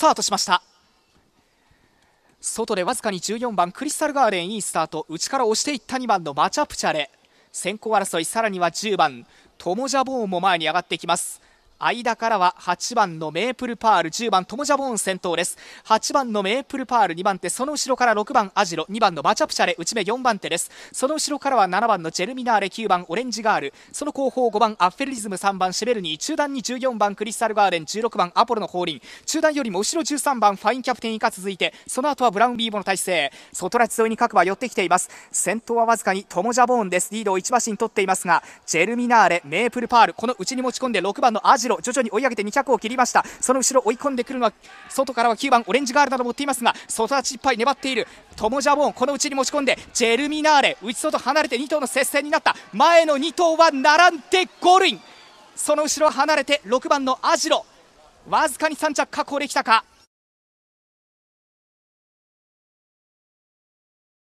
スタートしました。外でわずかに14番クリスタルガーデンいいスタート。内から押していった2番のマチャプチャレ。先行争いさらには10番トモジャボーンも前に上がっていきます。間からは8番のメープルパール10番トモジャボーン先頭です。8番のメープルパール2番手その後ろから6番アジロ2番のマチャプチャレ内目4番手です。その後ろからは7番のジェルミナーレ9番オレンジガール。その後方5番アッフェルリズム3番シェベルニー中段に14番クリスタルガーデン16番アポロノコウリン中段よりも後ろ13番ファインキャプテン以下続いてその後はブラウンビーボの体勢外ラチ沿いに各馬寄ってきています。先頭はわずかにトモジャボーンです。リードを1馬身取っていますがジェルミナーレメープルパールこの内に持ち込んで6番のアジロ徐々に追い上げて2着を切りました。その後ろ追い込んでくるのは外からは9番オレンジガールなど持っていますが外立ちいっぱい粘っている。トモジャボーンこのうちに持ち込んでジェルミナーレ内外離れて2頭の接戦になった。前の2頭は並んでゴールインその後ろ離れて6番のアジロ。わずかに3着確保できたか。